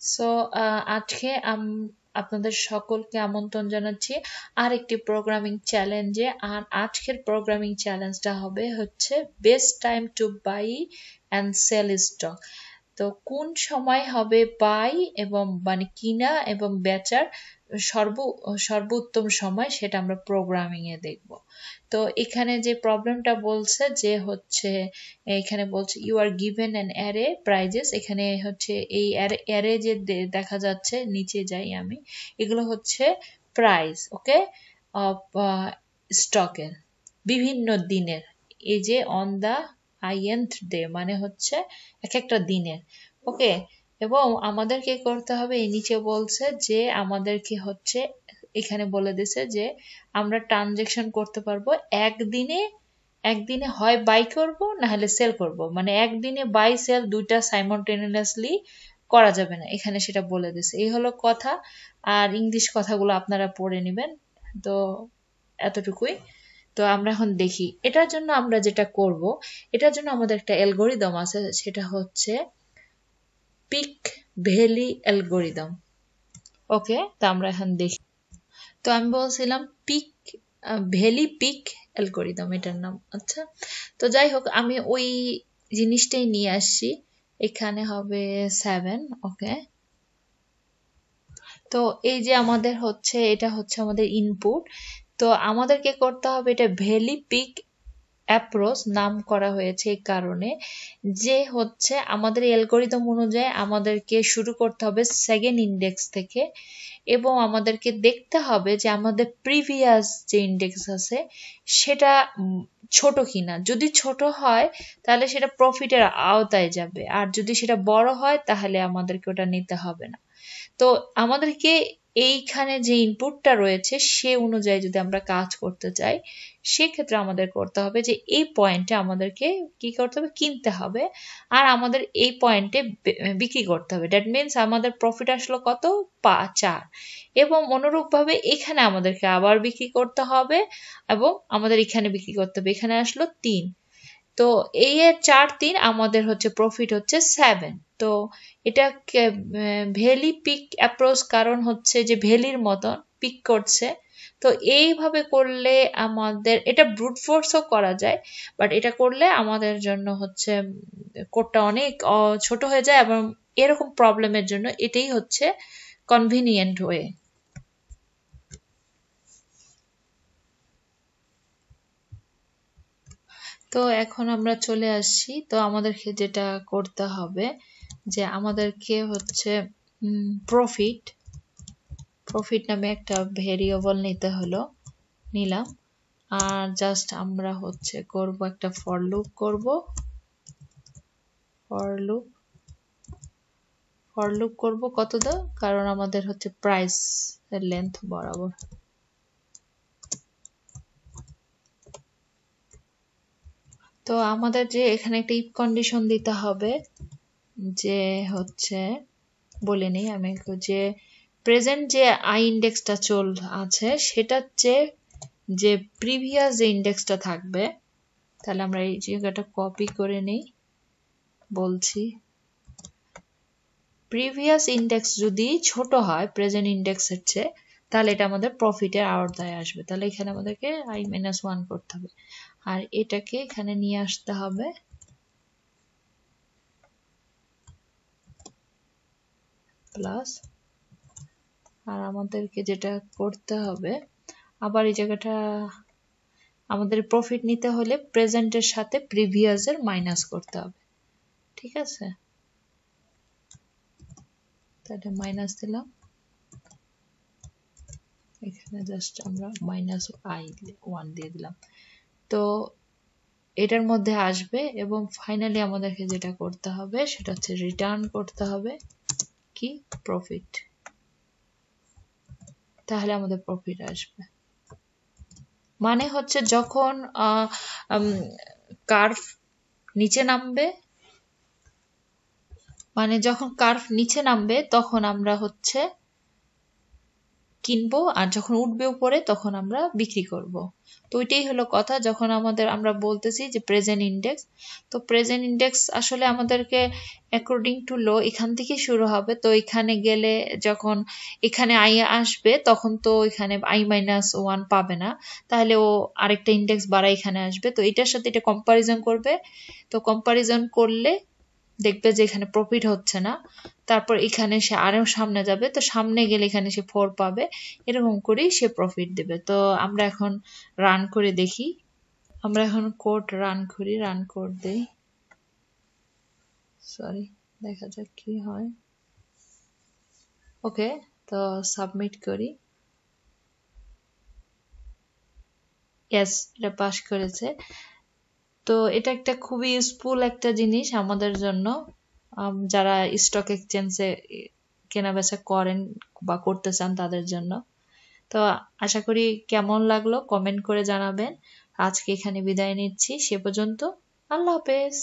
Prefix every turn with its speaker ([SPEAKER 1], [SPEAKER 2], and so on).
[SPEAKER 1] So আজকে আপনাদের সকলকে আমন্ত্রণ জানাচ্ছি আর একটি প্রোগ্রামিং চ্যালেঞ্জে আর আজকের প্রোগ্রামিং চ্যালেঞ্জটা হবে হচ্ছে best time to buy and sell stock তো কোন সময় হবে বাই এবং মানে কিনা এবং বেচার সর্ব, সর্বোত্তম সময় সেটা আমরা প্রোগ্রামিং এ দেখব। তো এখানে যে প্রবলেমটা বলছে যে হচ্ছে, এখানে বলছে you are given an array prices এখানে হচ্ছে এই অ্যারে যে দেখা যাচ্ছে, নিচে যাই আমি, এগুলো হচ্ছে প্রাইস ওকে স্টকের বিভিন্ন দিনের, এই যে অন দা আইএনথ ডে মানে হচ্ছে এক একটা দিনের ওকে এবং আমাদেরকে করতে হবে? এই নিচে বলছে যে, আমাদেরকে হচ্ছে এখানে বলে দিছে যে, আমরা ট্রানজেকশন করতে পারব একদিনে একদিনে হয় বাই করব, না হলে সেল করব। মানে একদিনে বাই সেল দুইটা সাইমনটেনিয়াসলি করা যাবে না। এখানে সেটা বলে দিছে। এই হলো কথা। আর ইংলিশ কথাগুলো আপনারা পড়ে নেবেন। তো এতটুকুই। তো আমরা এখন দেখি। এটার জন্য আমরা যেটা করব, এটার জন্য আমাদের একটা অ্যালগোরিদম আছে, সেটা হচ্ছে পিক ভ্যালি অ্যালগোরিদম। ওকে, তো আমরা এখন দেখি। তো আমি বলছিলাম পিক ভ্যালি পিক অ্যালগোরিদম, এটার নাম। আচ্ছা তো যাই হোক, আমি ওই জিনিসটাই নিয়ে আসছি। এখানে হবে সেভেন ওকে। তো এই যে আমাদের হচ্ছে, এটা হচ্ছে আমাদের ইনপুট তো আমাদেরকে করতে হবে এটা ভ্যালি পিক অ্যাপ্রোচ নাম করা হয়েছে এই কারণে, যে হচ্ছে আমাদের অ্যালগোরিদম অনুযায়ী আমাদেরকে শুরু করতে হবে সেকেন্ড ইন্ডেক্স থেকে এবং আমাদেরকে দেখতে হবে যে আমাদের প্রিভিয়াস যে ইন্ডেক্স আছে সেটা ছোট কিনা। যদি ছোট হয় তাহলে সেটা প্রফিটের আওতায় যাবে, আর যদি সেটা বড় হয় তাহলে আমাদেরকে ওটা নিতে হবে না। তো আমাদেরকে এইখানে যে ইনপুটটা রয়েছে, সে অনুযায়ী যদি আমরা কাজ করতে চাই, সেক্ষেত্রে আমাদের করতে হবে যে এই পয়েন্টে আমাদেরকে কি করতে হবে? কিনতে হবে। আর আমাদের এই পয়েন্টে বিক্রি করতে হবে। দ্যাট মিনস আমাদের প্রফিট আসলো কত? পা, চার। এবং অনুরূপভাবে এখানে আমাদেরকে আবার বিক্রি করতে হবে এবং আমাদের এখানে বিক্রি করতে হবে। এখানে আসলো তিন। তো এই এর চার তিন আমাদের হচ্ছে প্রফিট হচ্ছে সেভেন তো এটা ভ্যালি পিক অ্যাপ্রোচ কারণ হচ্ছে যে ভ্যালির মতন পিক করছে। তো এইভাবে করলে আমাদের, এটা ব্রুট ফোর্সও করা যায় বাট এটা করলে আমাদের জন্য হচ্ছে কোডটা অনেক ছোট হয়ে যায় এবং এরকম প্রবলেমের জন্য এটাই হচ্ছে কনভিনিয়েন্ট ওয়ে তো এখন আমরা চলে আসছি। তো আমাদেরকে যেটা করতে হবে যে আমাদেরকে হচ্ছে প্রফিট প্রফিট নামে একটা ভেরিয়েবল নিতে হলো, নিলাম। আর জাস্ট আমরা হচ্ছে করব একটা ফর লুপ করব। ফর লুপ ফর লুপ করব কত দাও? কারণ আমাদের হচ্ছে প্রাইস লেন্থ বরাবর। তো আমাদের যে এখানে একটা ইফ কন্ডিশন দিতে হবে, যে হচ্ছে, বলে নিই আমি যে প্রেজেন্ট যে আই ইন্ডেক্সটা চল, আছে, সেটার চেয়ে যে প্রিভিয়াস যে ইন্ডেক্সটা থাকবে, তাহলে আমরা এই জায়গাটা কপি করে নিই, বলছি। প্রিভিয়াস ইন্ডেক্স যদি ছোট হয় প্রেজেন্ট ইন্ডেক্সের চেয়ে, তাহলে এটা আমাদের প্রফিটের আওতায় আসবে। তাহলে এখানে আমাদেরকে আই মাইনাস ওয়ান করতে হবে। আর এটাকে এখানে নিয়ে আসতে হবে। প্লাস আর আমাদেরকে যেটা করতে হবে, আবার এই জায়গাটা আমাদের প্রফিট নিতে হলে প্রেজেন্টের সাথে প্রিভিয়াসের মাইনাস করতে হবে। ঠিক আছে? তাহলে মাইনাস দিলাম। এখানে জাস্ট আমরা মাইনাস আই ওয়ান দিয়ে দিলাম। তো এটার মধ্যে আসবে এবং ফাইনালি আমাদেরকে যেটা করতে হবে, সেটা হচ্ছে রিটার্ন করতে হবে কি? প্রফিট তাহলে আমাদের প্রফিট আসবে। মানে হচ্ছে যখন কার্ভ নিচে নামবে মানে যখন কার্ভ নিচে নামবে, তখন আমরা হচ্ছে কিনবো আর যখন উঠবে উপরে তখন আমরা বিক্রি করব। তো ওইটাই হলো কথা, যখন আমাদের আমরা বলতেছি যে প্রেজেন্ট ইন্ডেক্স তো প্রেজেন্ট ইন্ডেক্স আসলে আমাদেরকে অ্যাকর্ডিং টু লো এখান থেকে শুরু হবে। তো এখানে গেলে যখন এখানে আই আসবে তখন তো এখানে আই মাইনাস ওয়ান পাবে না। তাহলে ও আরেকটা ইন্ডেক্স বাড়া এখানে আসবে। তো এটার সাথে এটা কম্পারিজন করবে। তো কম্পারিজন করলে দেখবে যে এখানে প্রফিট হচ্ছে না। তারপর এখানে সে আরও সামনে যাবে, তো সামনে গেলে এখানে সে ফোর পাবে। এরকম করেই সে প্রফিট দেবে। তো আমরা এখন রান করে দেখি। আমরা এখন কোড রান করি রান কোড দেই। সরি দেখা যাক কি হয়। ওকে তো সাবমিট করি। ইয়েস এটা পাস করেছে। তো এটা একটা খুবই ইউজফুল একটা জিনিস আমাদের জন্য। যারা স্টক এক্সচেঞ্জে কেনা বেচা করেন বা করতে চান তাদের জন্য। তো আশা করি কেমন লাগল কমেন্ট করে জানাবেন। আজকে এখানে বিদায় নিচ্ছি, সে পর্যন্ত আল্লাহ হাফেজ।